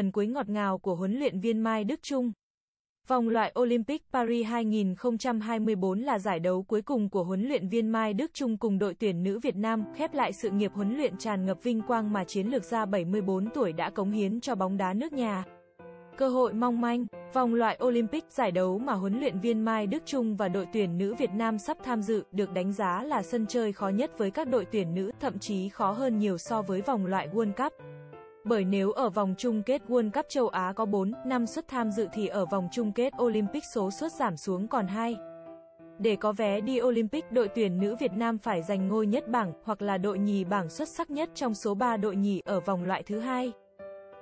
lần cuối ngọt ngào của huấn luyện viên Mai Đức Trung. Vòng loại Olympic Paris 2024 là giải đấu cuối cùng của huấn luyện viên Mai Đức Trung cùng đội tuyển nữ Việt Nam, khép lại sự nghiệp huấn luyện tràn ngập vinh quang mà chiến lược gia 74 tuổi đã cống hiến cho bóng đá nước nhà. Cơ hội mong manh, vòng loại Olympic giải đấu mà huấn luyện viên Mai Đức Trung và đội tuyển nữ Việt Nam sắp tham dự được đánh giá là sân chơi khó nhất với các đội tuyển nữ, thậm chí khó hơn nhiều so với vòng loại World Cup. Bởi nếu ở vòng chung kết World Cup châu Á có 4, 5 suất tham dự thì ở vòng chung kết Olympic số suất giảm xuống còn 2. Để có vé đi Olympic, đội tuyển nữ Việt Nam phải giành ngôi nhất bảng, hoặc là đội nhì bảng xuất sắc nhất trong số 3 đội nhì ở vòng loại thứ hai.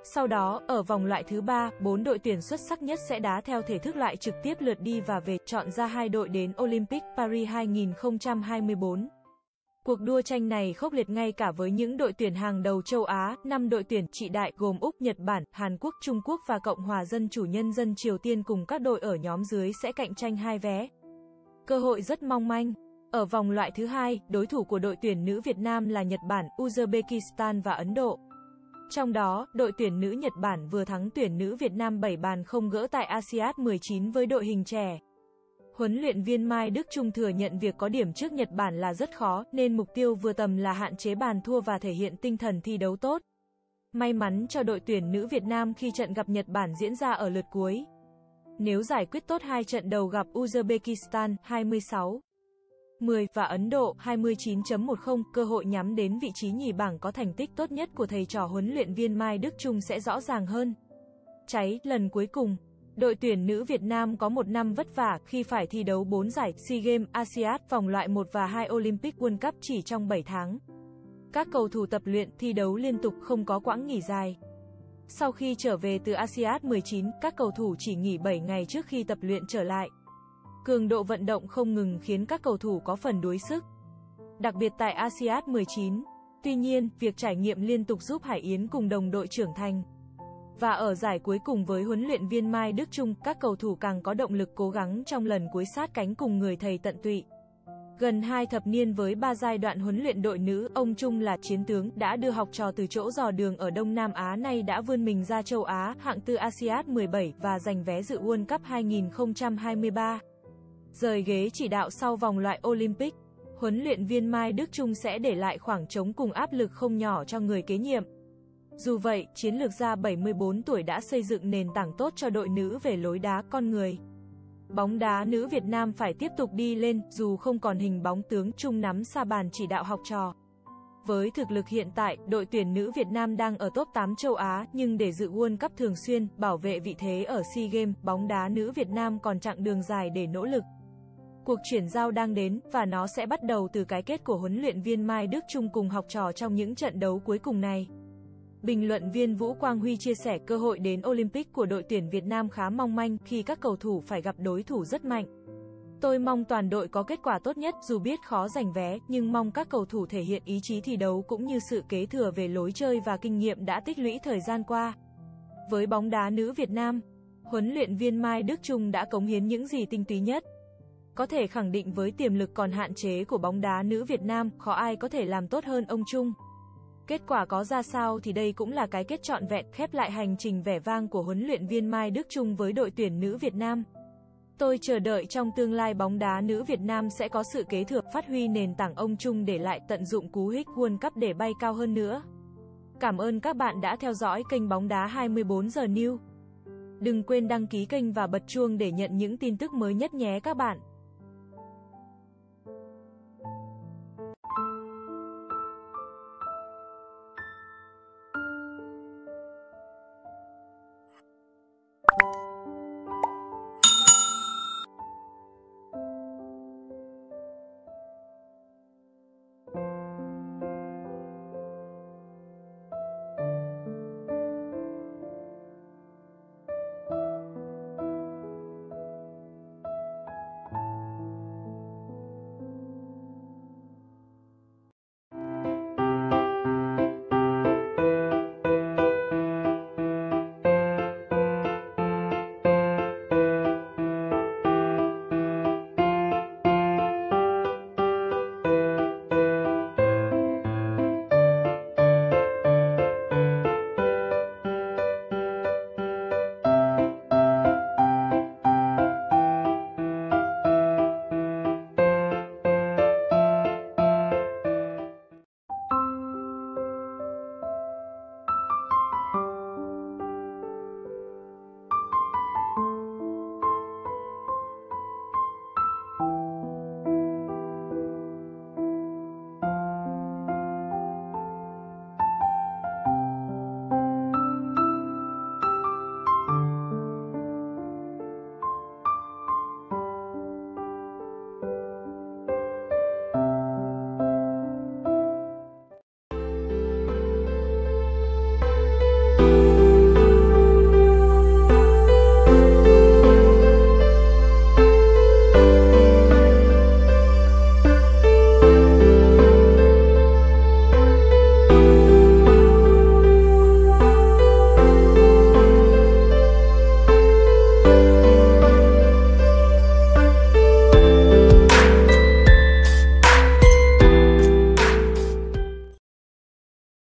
Sau đó, ở vòng loại thứ 3, 4 đội tuyển xuất sắc nhất sẽ đá theo thể thức loại trực tiếp lượt đi và về, chọn ra hai đội đến Olympic Paris 2024. Cuộc đua tranh này khốc liệt ngay cả với những đội tuyển hàng đầu châu Á, 5 đội tuyển trị đại gồm Úc, Nhật Bản, Hàn Quốc, Trung Quốc và Cộng hòa Dân chủ Nhân dân Triều Tiên cùng các đội ở nhóm dưới sẽ cạnh tranh hai vé. Cơ hội rất mong manh. Ở vòng loại thứ hai, đối thủ của đội tuyển nữ Việt Nam là Nhật Bản, Uzbekistan và Ấn Độ. Trong đó, đội tuyển nữ Nhật Bản vừa thắng tuyển nữ Việt Nam 7 bàn không gỡ tại ASEAN 19 với đội hình trẻ. Huấn luyện viên Mai Đức Trung thừa nhận việc có điểm trước Nhật Bản là rất khó, nên mục tiêu vừa tầm là hạn chế bàn thua và thể hiện tinh thần thi đấu tốt. May mắn cho đội tuyển nữ Việt Nam khi trận gặp Nhật Bản diễn ra ở lượt cuối. Nếu giải quyết tốt hai trận đầu gặp Uzbekistan 26 10 và Ấn Độ 29.10, cơ hội nhắm đến vị trí nhì bảng có thành tích tốt nhất của thầy trò huấn luyện viên Mai Đức Trung sẽ rõ ràng hơn. Cháy, lần cuối cùng, đội tuyển nữ Việt Nam có một năm vất vả khi phải thi đấu 4 giải SEA Games, ASEAN, vòng loại 1 và 2 Olympic World Cup chỉ trong 7 tháng. Các cầu thủ tập luyện, thi đấu liên tục không có quãng nghỉ dài. Sau khi trở về từ ASEAN 19, các cầu thủ chỉ nghỉ 7 ngày trước khi tập luyện trở lại. Cường độ vận động không ngừng khiến các cầu thủ có phần đuối sức. Đặc biệt tại ASEAN 19. Tuy nhiên, việc trải nghiệm liên tục giúp Hải Yến cùng đồng đội trưởng thành. Và ở giải cuối cùng với huấn luyện viên Mai Đức Trung, các cầu thủ càng có động lực cố gắng trong lần cuối sát cánh cùng người thầy tận tụy. Gần hai thập niên với ba giai đoạn huấn luyện đội nữ, ông Trung là chiến tướng, đã đưa học trò từ chỗ dò đường ở Đông Nam Á nay đã vươn mình ra châu Á, hạng tư ASEAN 17 và giành vé dự World Cup 2023. Rời ghế chỉ đạo sau vòng loại Olympic, huấn luyện viên Mai Đức Trung sẽ để lại khoảng trống cùng áp lực không nhỏ cho người kế nhiệm. Dù vậy, chiến lược gia 74 tuổi đã xây dựng nền tảng tốt cho đội nữ về lối đá con người. Bóng đá nữ Việt Nam phải tiếp tục đi lên, dù không còn hình bóng tướng Trung nắm xa bàn chỉ đạo học trò. Với thực lực hiện tại, đội tuyển nữ Việt Nam đang ở top 8 châu Á, nhưng để dự World Cup thường xuyên, bảo vệ vị thế ở SEA Games, bóng đá nữ Việt Nam còn chặng đường dài để nỗ lực. Cuộc chuyển giao đang đến, và nó sẽ bắt đầu từ cái kết của huấn luyện viên Mai Đức Trung cùng học trò trong những trận đấu cuối cùng này. Bình luận viên Vũ Quang Huy chia sẻ cơ hội đến Olympic của đội tuyển Việt Nam khá mong manh khi các cầu thủ phải gặp đối thủ rất mạnh. Tôi mong toàn đội có kết quả tốt nhất dù biết khó giành vé, nhưng mong các cầu thủ thể hiện ý chí thi đấu cũng như sự kế thừa về lối chơi và kinh nghiệm đã tích lũy thời gian qua. Với bóng đá nữ Việt Nam, huấn luyện viên Mai Đức Trung đã cống hiến những gì tinh túy nhất. Có thể khẳng định với tiềm lực còn hạn chế của bóng đá nữ Việt Nam, khó ai có thể làm tốt hơn ông Trung. Kết quả có ra sao thì đây cũng là cái kết trọn vẹn, khép lại hành trình vẻ vang của huấn luyện viên Mai Đức Trung với đội tuyển nữ Việt Nam. Tôi chờ đợi trong tương lai bóng đá nữ Việt Nam sẽ có sự kế thừa, phát huy nền tảng ông Trung để lại tận dụng cú hích World Cup để bay cao hơn nữa. Cảm ơn các bạn đã theo dõi kênh bóng đá 24 giờ New. Đừng quên đăng ký kênh và bật chuông để nhận những tin tức mới nhất nhé các bạn.